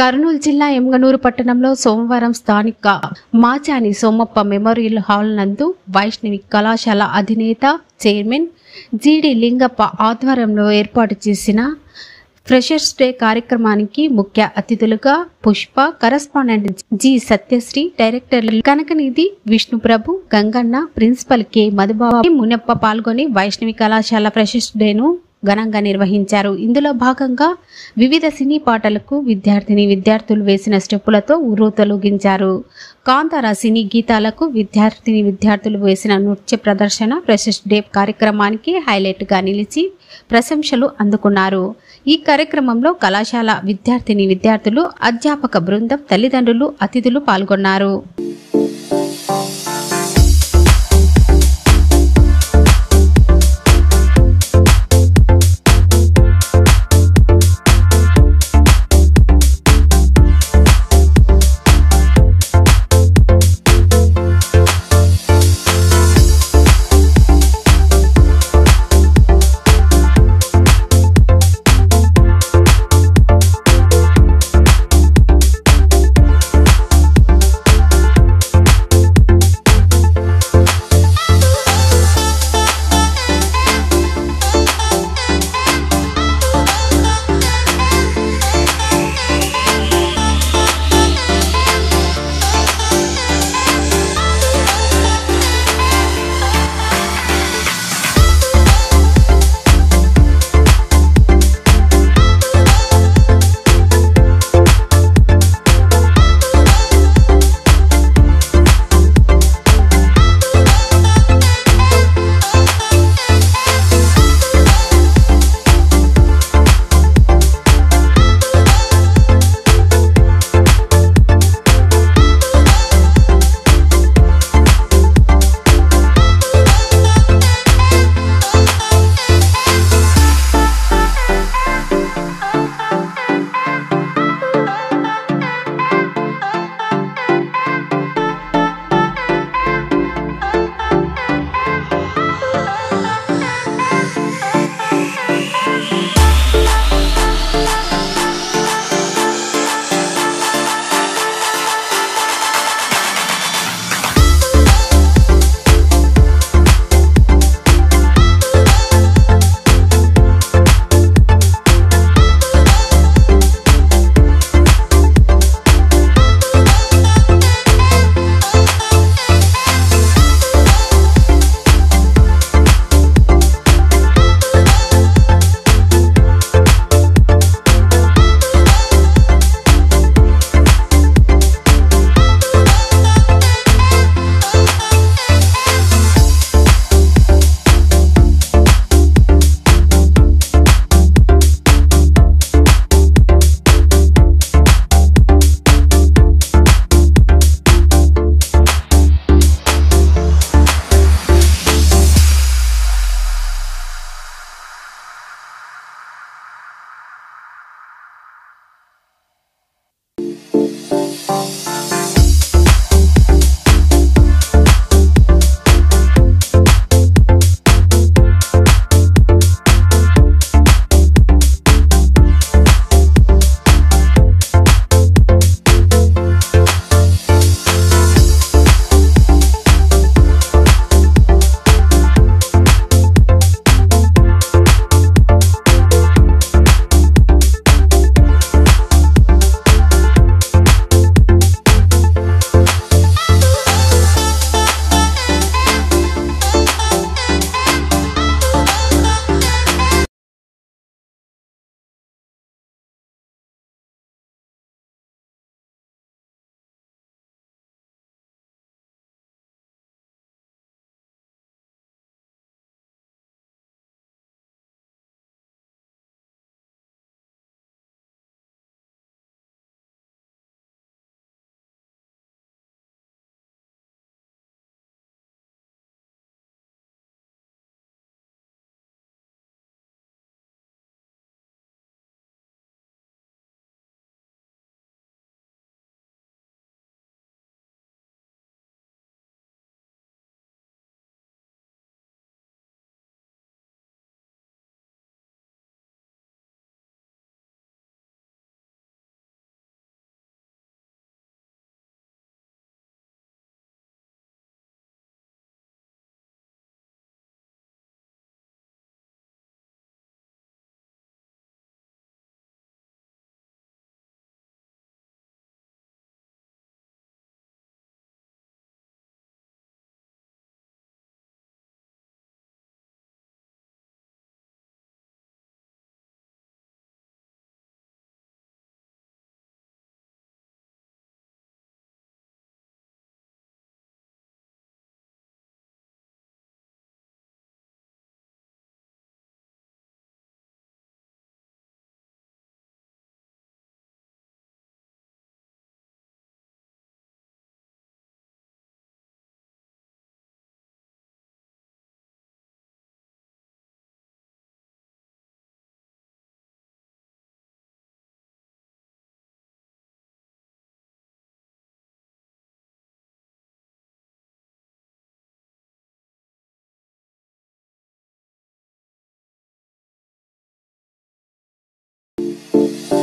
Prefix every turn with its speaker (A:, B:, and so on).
A: కర్నూలు జిల్లా ఎమ్గనూరు పట్టణంలో సోమవారం స్థానిక మాచాని సోమప్ప మెమోరియల్ హాల్ నందు వైష్ణవి కళాశాల అధినేత చైర్మన్ జీడి లింగప్ప ఆధ్వర్యంలో ఏర్పాటు చేసిన ఫ్రెషర్స్ డే కార్యక్రమానికి ముఖ్య అతిథులుగా Pushpa correspondent G Satyasri director Kanakanidhi Vishnuprabhu Gangana principal K Madhubabu Munappa పాల్గొని వైష్ణవి కళాశాల ఫ్రెషర్స్ డేను ఘనంగా నిర్వహించారు. ఇందులో భాగంగా వివిధ సినీ పాటలకు విద్యార్థిని విద్యార్థులు వేసిన స్టెప్పులతో ఉర్రూతలూగించారు కాంతార సినీ గీతాలకు విద్యార్థిని విద్యార్థులు వేసిన నృత్య ప్రదర్శన ఫ్రెషర్స్ డే కార్యక్రమానికి హైలైట్గా నిలిచి ప్రశంసలు అందుకున్నారు. ఈ కార్యక్రమంలో కళాశాల విద్యార్థిని విద్యార్థులు అధ్యాపక బృందం తల్లిదండ్రులు అతిథులు పాల్గొన్నారు.
B: Música